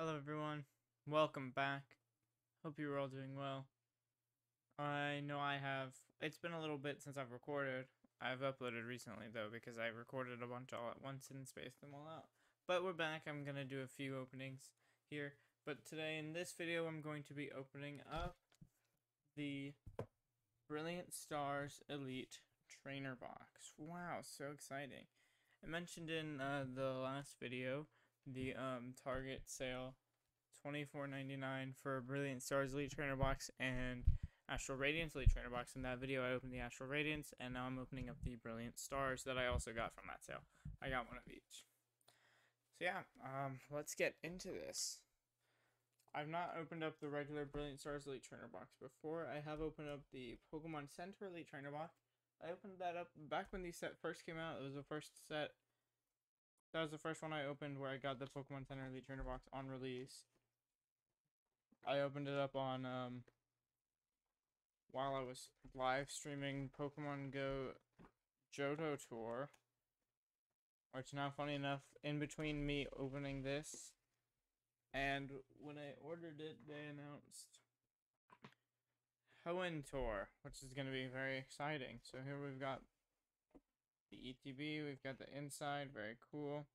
Hello everyone, welcome back. Hope you're all doing well. I know I have, it's been a little bit since I've recorded. I've uploaded recently though because I recorded a bunch all at once and spaced them all out. But we're back, I'm to do a few openings here. But today in this video I'm going to be opening up the Brilliant Stars Elite Trainer Box. Wow, so exciting. I mentioned in uh, the last video the um, Target sale, twenty four ninety nine for Brilliant Stars Elite Trainer Box and Astral Radiance Elite Trainer Box. In that video, I opened the Astral Radiance, and now I'm opening up the Brilliant Stars that I also got from that sale. I got one of each. So yeah, um, let's get into this. I've not opened up the regular Brilliant Stars Elite Trainer Box before. I have opened up the Pokemon Center Elite Trainer Box. I opened that up back when these set first came out. It was the first set that was the first one I opened where I got the Pokemon Center Elite Trainer Box on release. I opened it up on um while I was live streaming Pokemon Go Johto Tour. Which now funny enough, in between me opening this and when I ordered it they announced Hoenn Tour, which is gonna be very exciting. So here we've got the ETB. We've got the inside, very cool.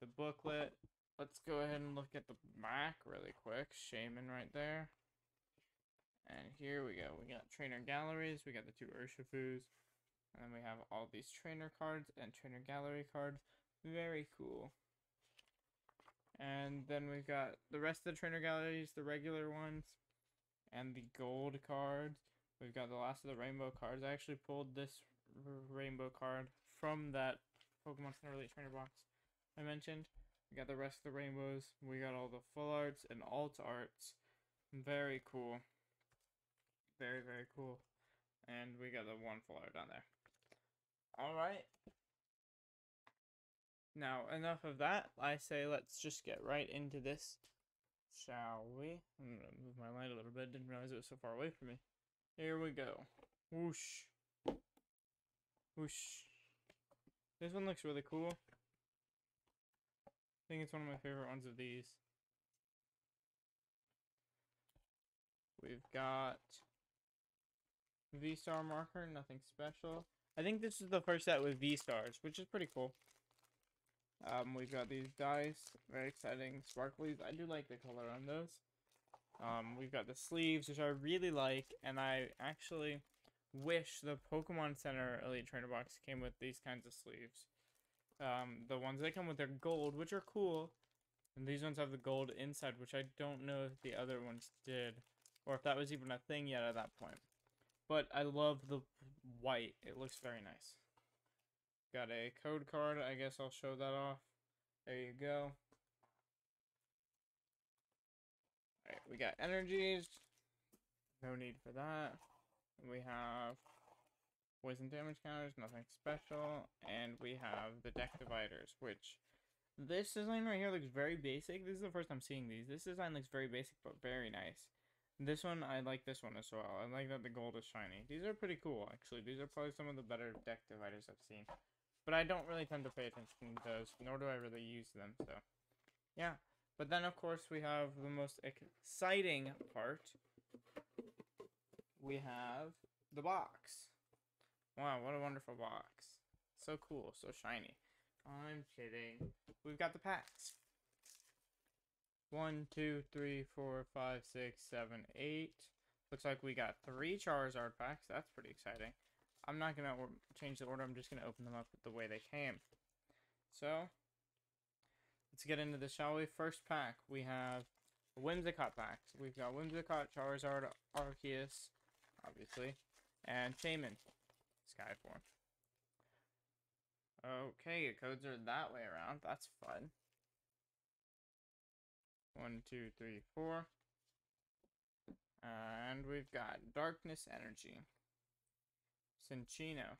The booklet. Let's go ahead and look at the back really quick. Shaymin right there. And here we go. We got trainer galleries. We got the two Urshifus. And we have all these trainer cards and trainer gallery cards. Very cool. And then we've got the rest of the trainer galleries, the regular ones, and the gold cards. We've got the last of the rainbow cards. I actually pulled this rainbow card from that Pokemon Center Elite Trainer box I mentioned. We got the rest of the rainbows. We got all the full arts and alt arts. Very cool. Very, very cool. And we got the one full art down there. Alright. Now, enough of that. I say let's just get right into this. Shall we? I'm gonna move my light a little bit. Didn't realize it was so far away from me. Here we go. Whoosh. Whoosh. This one looks really cool. I think it's one of my favorite ones of these. We've got V-Star marker, nothing special. I think this is the first set with V-Stars, which is pretty cool. Um, we've got these dice, very exciting, sparklies. I do like the color on those. Um, we've got the sleeves, which I really like, and I actually wish the Pokemon Center Elite Trainer Box came with these kinds of sleeves. Um, the ones that come with their gold, which are cool, and these ones have the gold inside, which I don't know if the other ones did, or if that was even a thing yet at that point. But I love the white. It looks very nice. Got a code card. I guess I'll show that off. There you go. Alright, we got energies. No need for that. We have poison damage counters, nothing special. And we have the deck dividers, which this design right here looks very basic. This is the first time seeing these. This design looks very basic, but very nice. This one, I like this one as well. I like that the gold is shiny. These are pretty cool, actually. These are probably some of the better deck dividers I've seen. But I don't really tend to pay attention to those, nor do I really use them, so... Yeah. But then, of course, we have the most exciting part, we have the box. Wow, what a wonderful box. So cool, so shiny. I'm kidding. We've got the packs. One, two, three, four, five, six, seven, eight. Looks like we got three Charizard packs. That's pretty exciting. I'm not going to change the order. I'm just going to open them up the way they came. So, let's get into this, shall we? First pack, we have Whimsicott packs. We've got Whimsicott, Charizard, Arceus, obviously, and Shaymin, Skyform. Okay, codes are that way around. That's fun. One, two, three, four. And we've got Darkness Energy. Cinccino.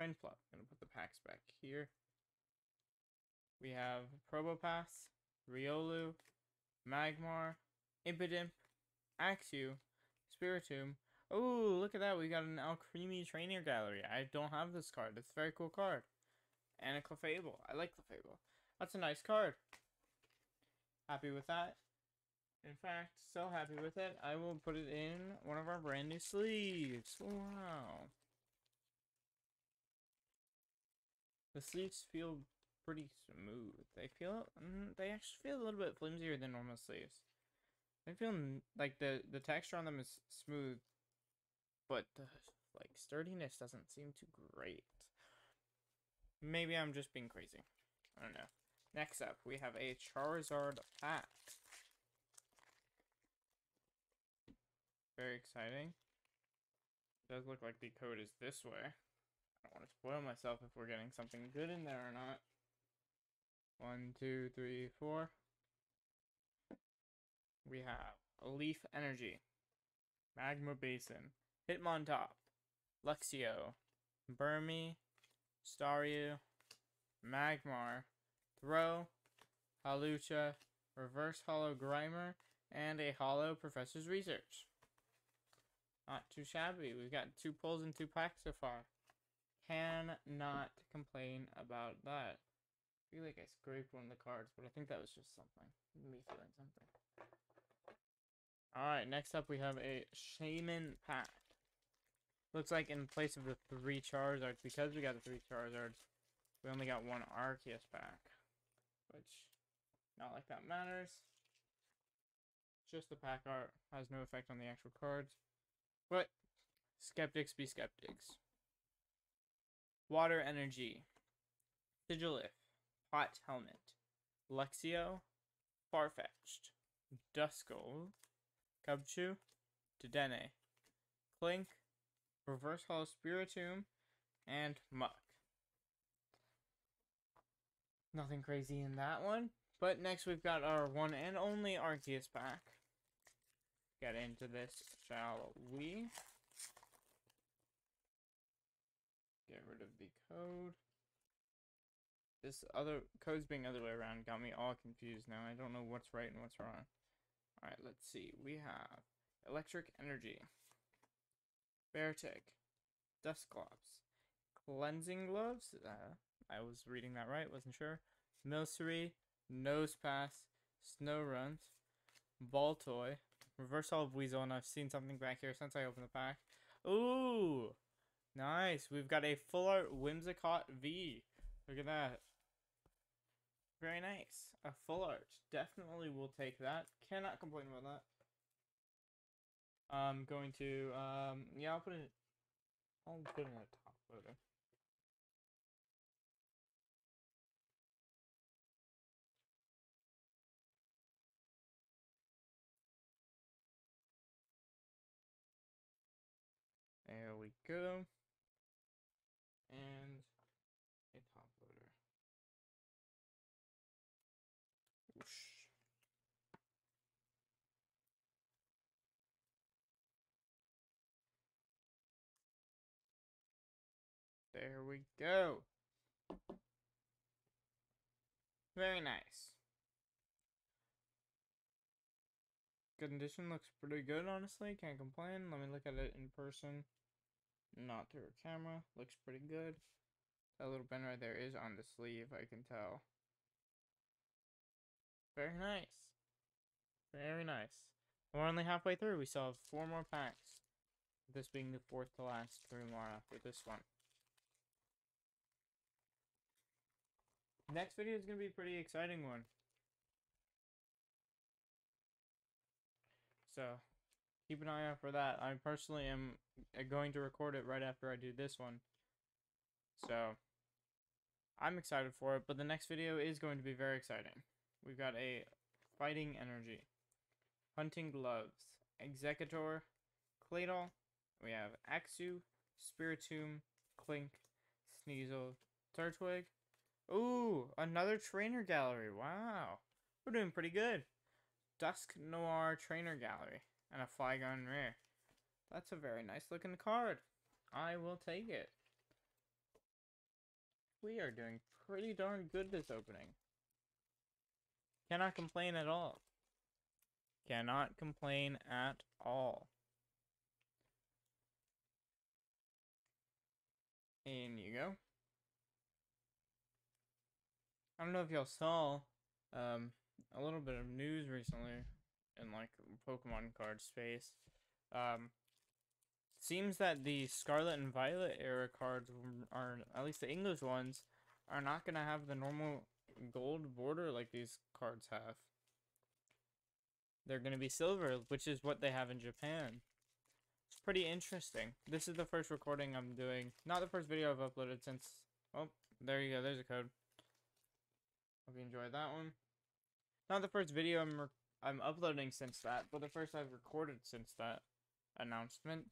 Prinplup. Gonna put the packs back here. We have Probopass, Riolu, Magmar, Impidimp, Axew, Spiritomb, Oh, look at that. We got an Alcremie Trainer Gallery. I don't have this card. It's a very cool card. And a Clefable. I like Clefable. That's a nice card. Happy with that. In fact, so happy with it, I will put it in one of our brand new sleeves. Wow. The sleeves feel pretty smooth. They feel, mm, they actually feel a little bit flimsier than normal sleeves. They feel like the the texture on them is smooth, but like sturdiness doesn't seem too great. Maybe I'm just being crazy. I don't know. Next up, we have a Charizard pack. Very exciting. It does look like the code is this way. I don't want to spoil myself if we're getting something good in there or not. One, two, three, four. We have Leaf Energy, Magma Basin, Hitmontop, Luxio, Burmy, Staryu, Magmar, Throh, Hawlucha, Reverse Hollow Grimer, and a Hollow Professor's Research. Not too shabby. We've got two pulls and two packs so far. Cannot complain about that. I feel like I scraped one of the cards, but I think that was just something. Me feeling something. Alright, next up we have a Shaymin pack. Looks like in place of the three Charizards, because we got the three Charizards, we only got one Arceus pack. Which, not like that matters. Just the pack art has no effect on the actual cards. But, skeptics be skeptics. Water Energy, Sigilyph, Hot Helmet, Luxio, Farfetch'd, Duskull, Cubchoo, Dedenne, Klink, Reverse Hollow Spiritomb, and Muk. Nothing crazy in that one. But next we've got our one and only Arceus pack. Get into this, shall we? Get rid of the code. This other code's being the other way around got me all confused now. I don't know what's right and what's wrong. Alright, let's see. We have Electric Energy, Beartic, Dusclops, Cleansing Gloves. Uh, I was reading that right, wasn't sure. Milcery, Nosepass, Snow Runt, Baltoy, Reversal of Weasel, and I've seen something back here since I opened the pack. Ooh! Nice! We've got a full art Whimsicott V. Look at that. Very nice. A full art. Definitely will take that. Cannot complain about that. I'm going to, um, yeah, I'll put it, I'll put it in a top photo. There we go. And a top loader. Whoosh. There we go. Very nice. Condition looks pretty good, honestly. Can't complain. Let me look at it in person. Not through a camera. Looks pretty good. That little bend right there is on the sleeve, I can tell. Very nice. Very nice. We're only halfway through. We still have four more packs. This being the fourth to last. Three more after this one. Next video is going to be a pretty exciting one. So, keep an eye out for that. I personally am uh, going to record it right after I do this one. So, I'm excited for it, but the next video is going to be very exciting. We've got a Fighting Energy, Hunting Gloves, Exeggutor, Claydol, we have Axew, Spiritomb, Klink, Sneasel, Turtwig. Ooh, another trainer gallery. Wow. We're doing pretty good. Dusknoir Trainer Gallery and a Flygon Rare. That's a very nice looking card. I will take it. We are doing pretty darn good this opening. Cannot complain at all. Cannot complain at all. In you go. I don't know if y'all saw, um, a little bit of news recently in like Pokemon card space. Um, seems that the Scarlet and Violet era cards are, at least the English ones, are not gonna have the normal gold border like these cards have. They're gonna be silver, which is what they have in Japan. It's pretty interesting. This is the first recording I'm doing. Not the first video I've uploaded since. Oh, there you go. There's a code. Hope you enjoyed that one. Not the first video I'm I'm uploading since that, but the first I've recorded since that announcement.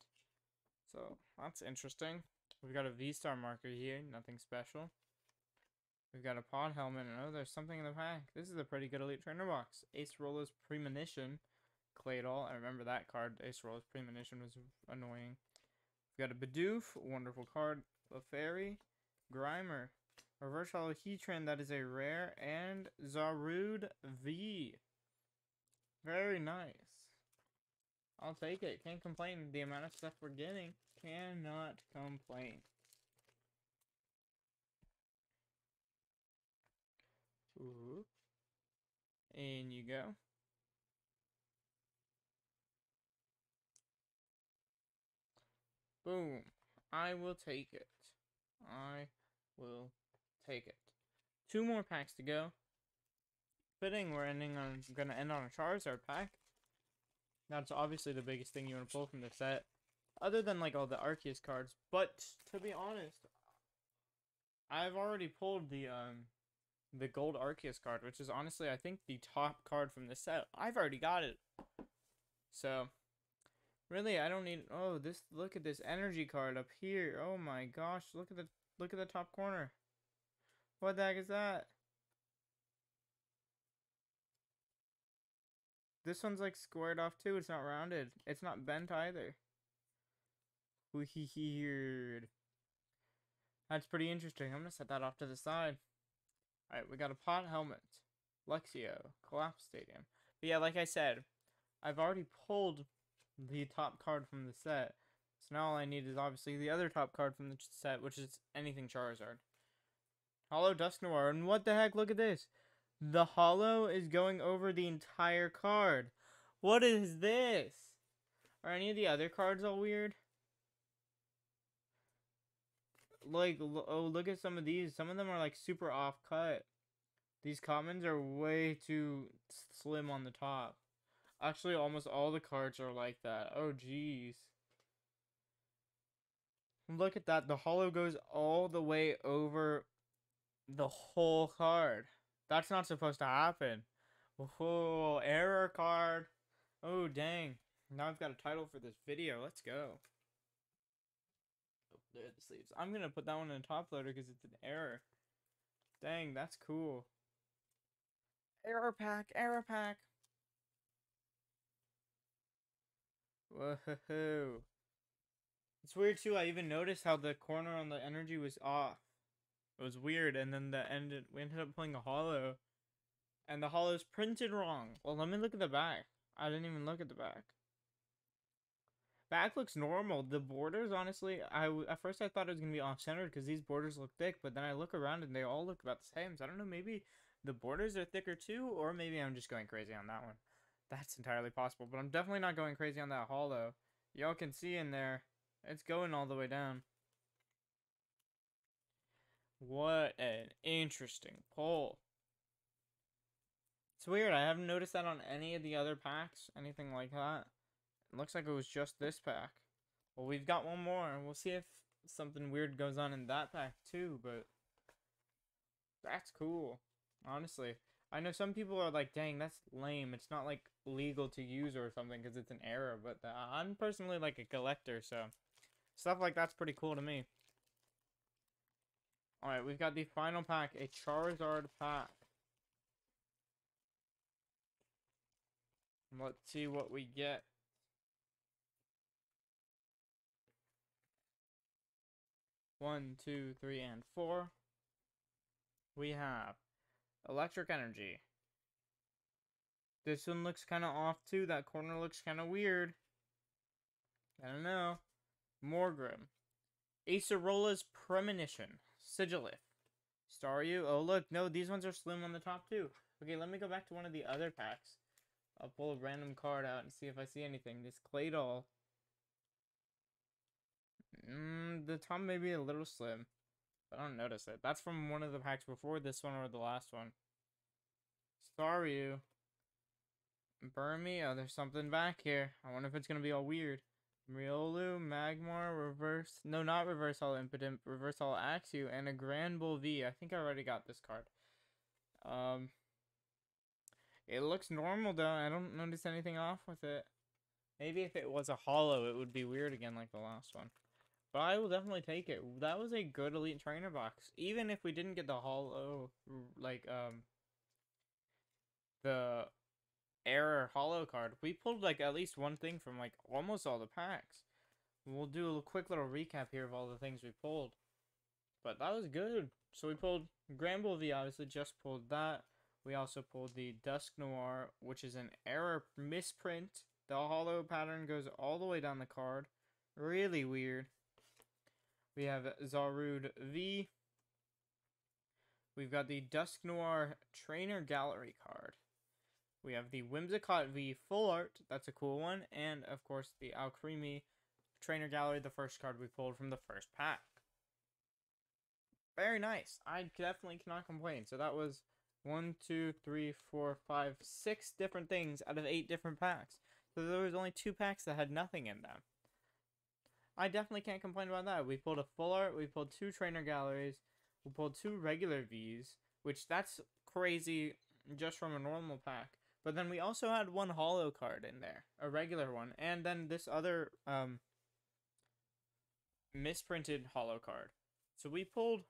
So that's interesting. We've got a V-Star marker here, nothing special. We've got a pot helmet, and oh, there's something in the pack. This is a pretty good Elite Trainer box. Acerolas Premonition, Claydol. I remember that card. Acerolas Premonition was annoying. We've got a Bidoof, wonderful card. Clefairy, Grimer, Reverse Hollow Heatran, that is a rare, and Zarude V. Very nice. I'll take it. Can't complain. The amount of stuff we're getting. Cannot complain. Ooh. In you go. Boom. I will take it. I will take it. Two more packs to go. Fitting, we're ending on gonna end on a Charizard pack. That's obviously the biggest thing you want to pull from the set. Other than like all the Arceus cards. But to be honest, I've already pulled the um the gold Arceus card, which is honestly I think the top card from the set. I've already got it. So really I don't need oh this look at this energy card up here. Oh my gosh, look at the look at the top corner. What the heck is that? This one's like squared off too. It's not rounded. It's not bent either. Weird. That's pretty interesting. I'm gonna set that off to the side. Alright, we got a pot helmet. Luxio. Collapse Stadium. But yeah, like I said, I've already pulled the top card from the set. So now all I need is obviously the other top card from the set, which is anything Charizard. Hollow Dusknoir. And what the heck? Look at this. The hollow is going over the entire card. What is this? Are any of the other cards all weird? Like, oh, look at some of these. Some of them are like super off cut. These commons are way too slim on the top. Actually, almost all the cards are like that. Oh, jeez. Look at that. The hollow goes all the way over the whole card. That's not supposed to happen. Oh, error card. Oh, dang. Now I've got a title for this video. Let's go. Oh, there the sleeves. I'm going to put that one in the top loader because it's an error. Dang, that's cool. Error pack, error pack. Whoa. It's weird too. I even noticed how the corner on the energy was off. It was weird, and then the ended. We ended up playing a hollow, and the hollow's printed wrong. Well, let me look at the back. I didn't even look at the back. Back looks normal. The borders, honestly, I at first I thought it was gonna be off centered because these borders look thick, but then I look around and they all look about the same. So I don't know. Maybe the borders are thicker too, or maybe I'm just going crazy on that one. That's entirely possible, but I'm definitely not going crazy on that hollow. Y'all can see in there, it's going all the way down. What an interesting pull. It's weird. I haven't noticed that on any of the other packs. Anything like that. It looks like it was just this pack. Well, we've got one more. We'll see if something weird goes on in that pack too, but that's cool. Honestly. I know some people are like, dang, that's lame. It's not like legal to use or something because it's an error, but uh, I'm personally like a collector, so stuff like that's pretty cool to me. Alright, we've got the final pack, a Charizard pack. Let's see what we get. One, two, three, and four. We have Electric Energy. This one looks kind of off too. That corner looks kind of weird. I don't know. Morgrem. Acerola's Premonition. Sigilyph. Staryu. Oh, look. No, these ones are slim on the top, too. Okay, let me go back to one of the other packs. I'll pull a random card out and see if I see anything. This Claydol. Mm, the top may be a little slim. But I don't notice it. That's from one of the packs before this one or the last one. Staryu. Burmy. Oh, there's something back here. I wonder if it's going to be all weird. Riolu, Magmar, Reverse. No, not Reverse All Impotent. Reverse All Axew, and a Granbull V. I think I already got this card. Um, It looks normal, though. I don't notice anything off with it. Maybe if it was a hollow, it would be weird again like the last one. But I will definitely take it. That was a good Elite Trainer box. Even if we didn't get the hollow, like, um, the error hollow card, we pulled, like, at least one thing from, like, almost all the packs. We'll do a quick little recap here of all the things we pulled. But that was good. So we pulled Granbull V, obviously, just pulled that. We also pulled the Dusknoir, which is an error misprint. The hollow pattern goes all the way down the card. Really weird. We have Zarude V. We've got the Dusknoir Trainer Gallery card. We have the Whimsicott V Full Art. That's a cool one. And, of course, the Alcremie Trainer Gallery, the first card we pulled from the first pack. Very nice. I definitely cannot complain. So that was one, two, three, four, five, six different things out of eight different packs. So there was only two packs that had nothing in them. I definitely can't complain about that. We pulled a full art, we pulled two trainer galleries, we pulled two regular Vs, which that's crazy just from a normal pack. But then we also had one hollow card in there, a regular one, and then this other um misprinted hollow card. So we pulled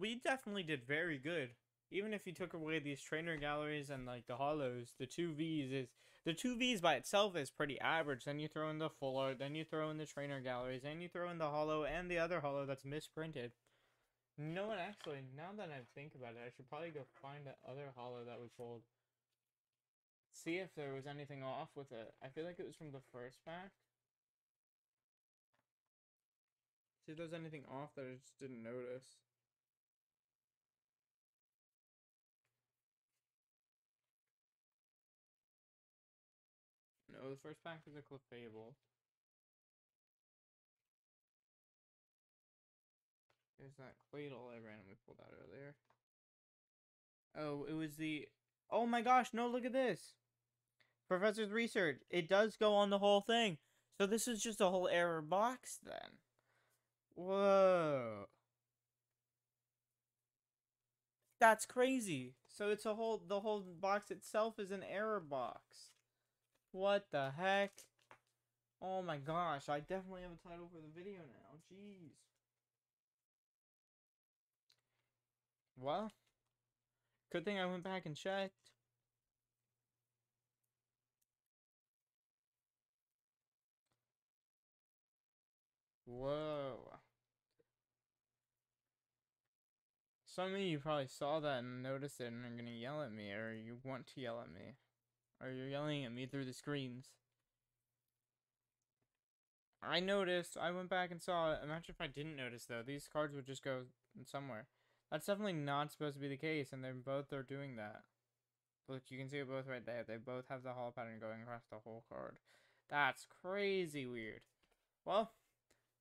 we definitely did very good. Even if you took away these trainer galleries and like the hollows, the two Vs is the two Vs by itself is pretty average. Then you throw in the full art, then you throw in the trainer galleries, and you throw in the hollow and the other hollow that's misprinted. No one actually, now that I think about it, I should probably go find the other hollow that we pulled. See if there was anything off with it. I feel like it was from the first pack. See if there's anything off that I just didn't notice. No, the first pack is a Clefable. There's that Claydol I randomly pulled out earlier. Oh, it was the... Oh my gosh, no, look at this! Professor's research. It does go on the whole thing. So this is just a whole error box then. Whoa. That's crazy. So it's a whole, the whole box itself is an error box. What the heck? Oh my gosh, I definitely have a title for the video now. Jeez. Well, good thing I went back and checked. Whoa. Some of you probably saw that and noticed it and are gonna yell at me, or you want to yell at me. Or you're yelling at me through the screens. I noticed. I went back and saw it. Imagine if I didn't notice, though. These cards would just go somewhere. That's definitely not supposed to be the case, and they're both are doing that. Look, you can see it both right there. They both have the hollow pattern going across the whole card. That's crazy weird. Well,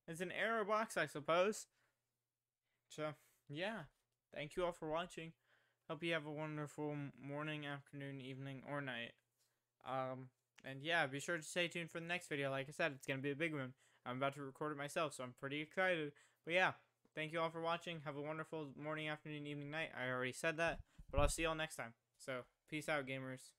it's an error box, I suppose. So, yeah. Thank you all for watching. Hope you have a wonderful morning, afternoon, evening, or night. Um, and yeah, be sure to stay tuned for the next video. Like I said, it's going to be a big one. I'm about to record it myself, so I'm pretty excited. But yeah, thank you all for watching. Have a wonderful morning, afternoon, evening, night. I already said that, but I'll see y'all next time. So, peace out, gamers.